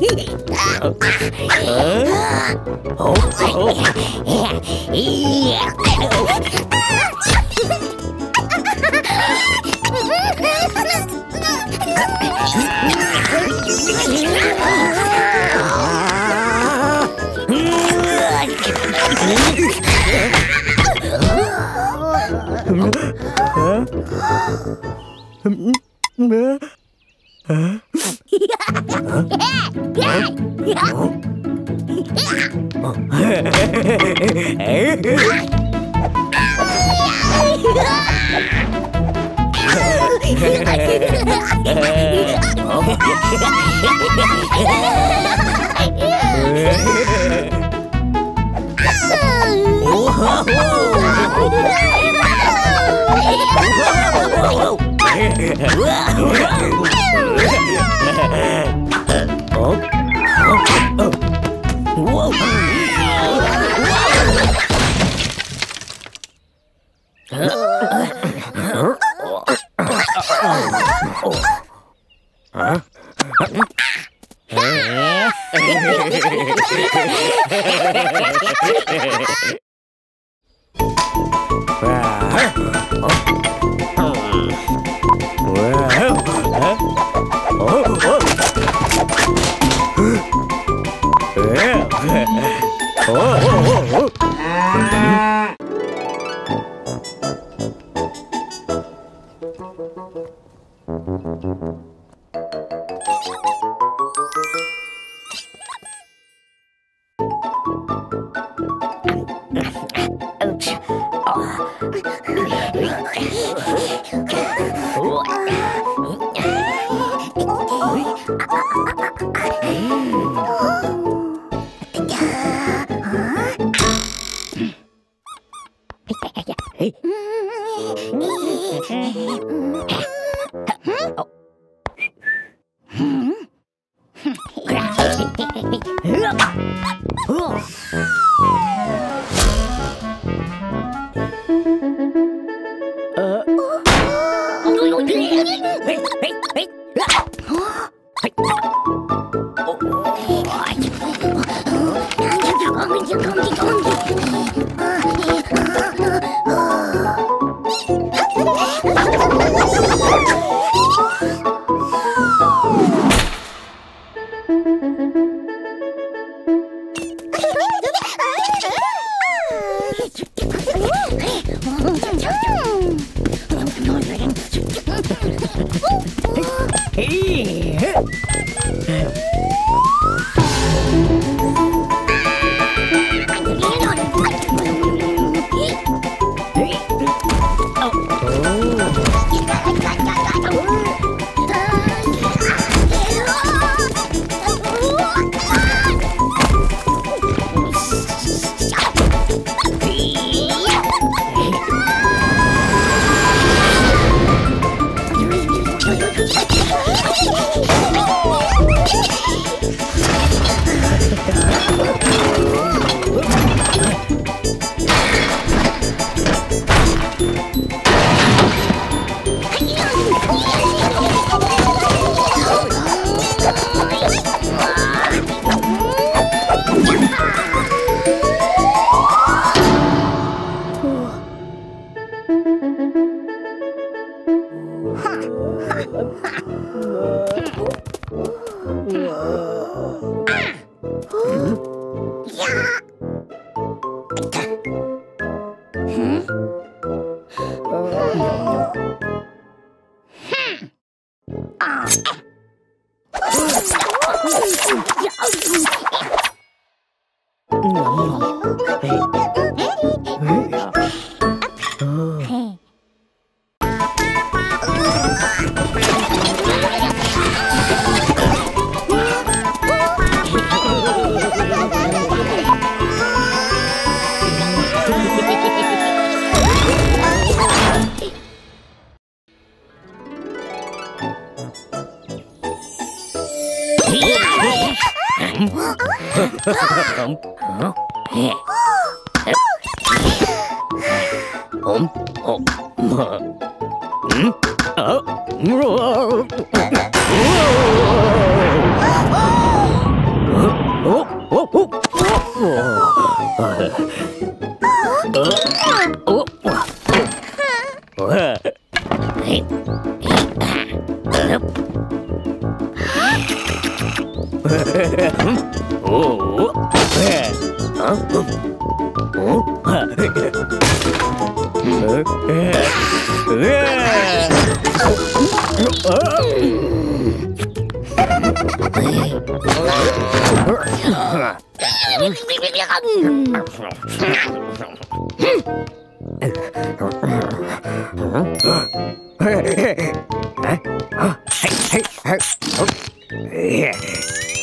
Yeah. Oh. Whoa. Huh? Huh? お おおおお Hey!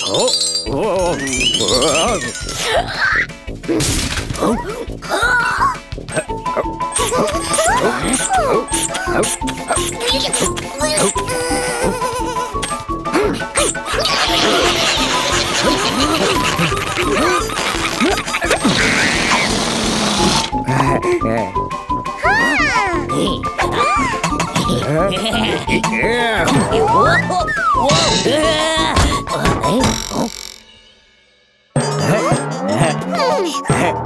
Oh. Yeah! Whoa! Whoa! Huh?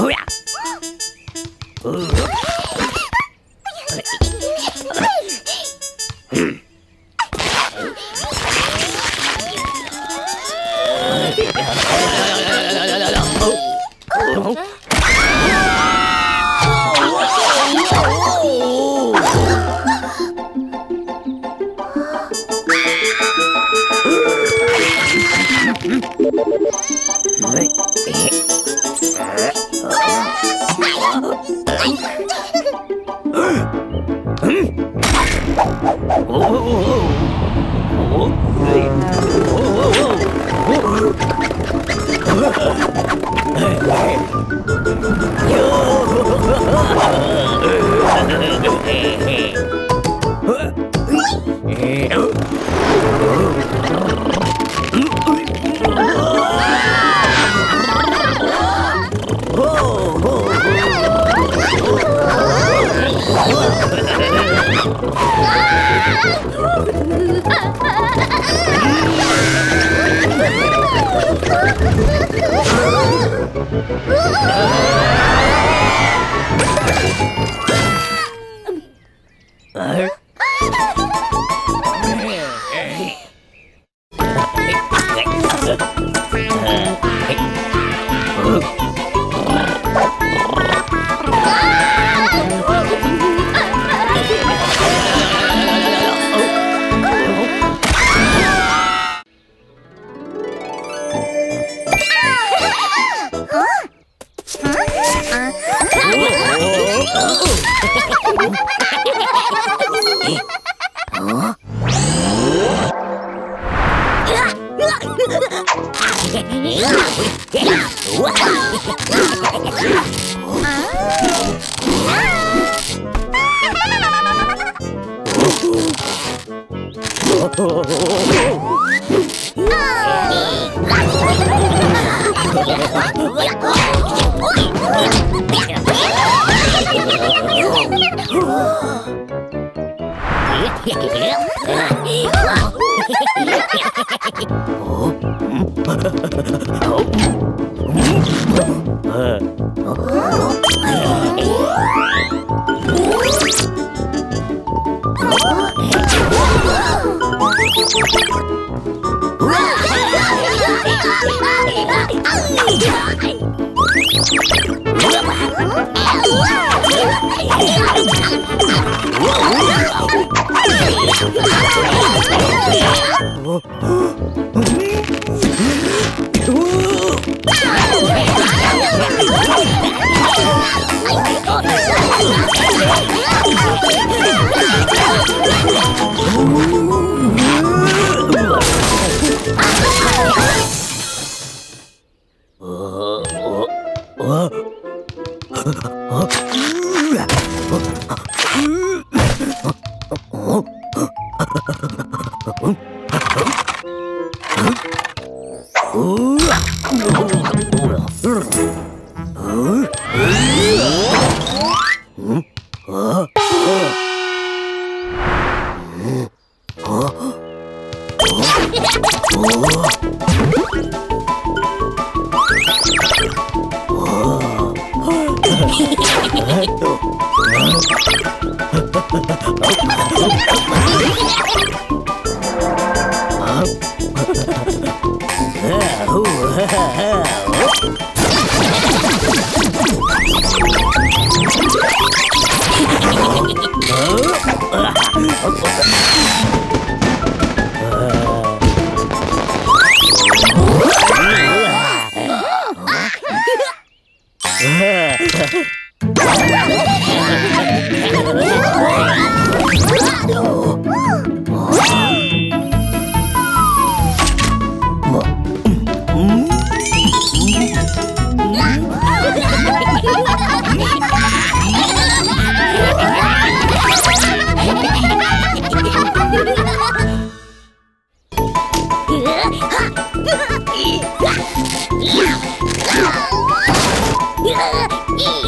Ooh, yeah. Ooh. Ah! Yeah. Oh, Eee!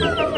Ah!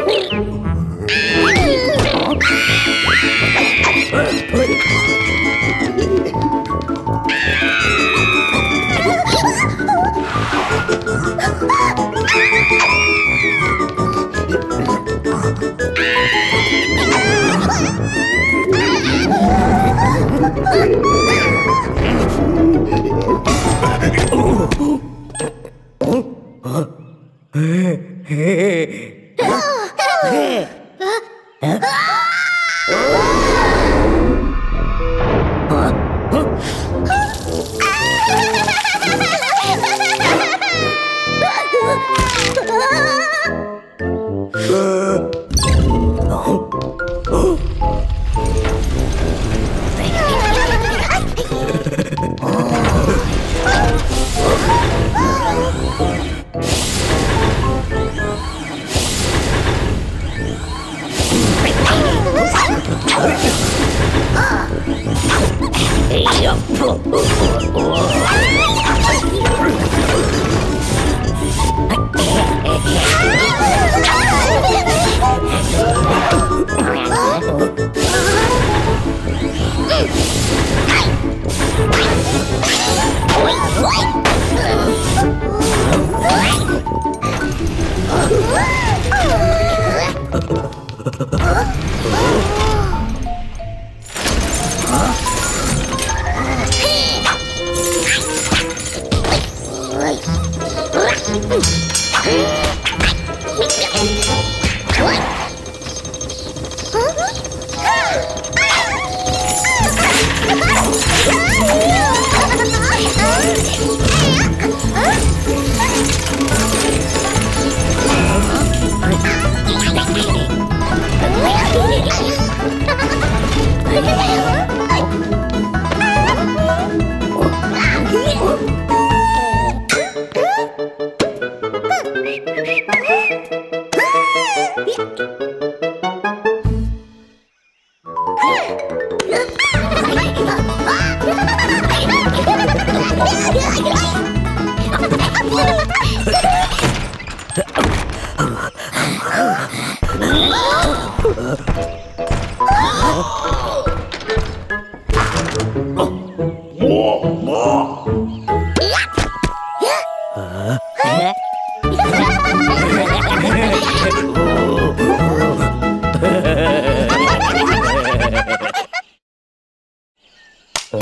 おお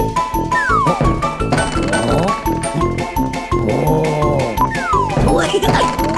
おお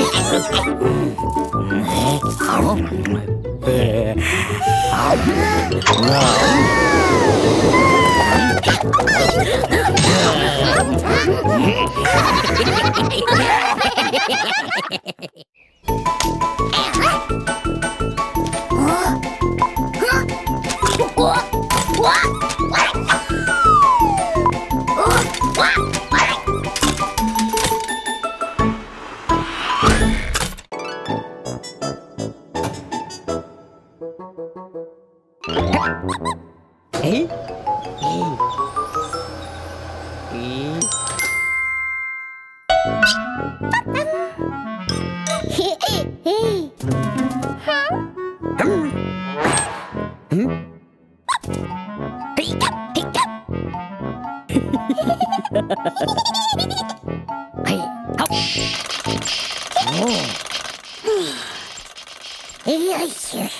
Hehehehe はい。はっよい。しょ